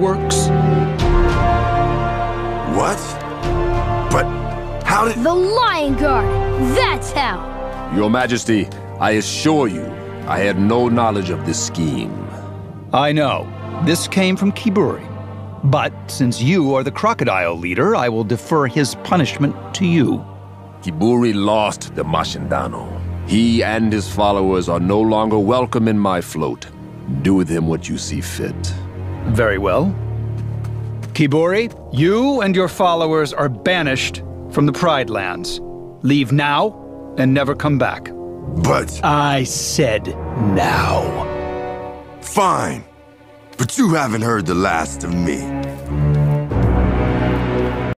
works? What? But how did... The Lion Guard! That's how! Your Majesty, I assure you, I had no knowledge of this scheme. I know. This came from Kiburi. But since you are the crocodile leader, I will defer his punishment to you. Kiburi lost the Mashindano. He and his followers are no longer welcome in my float. Do with him what you see fit. Very well. Kiburi, you and your followers are banished from the Pride Lands. Leave now and never come back. But... I said now. Fine. But you haven't heard the last of me.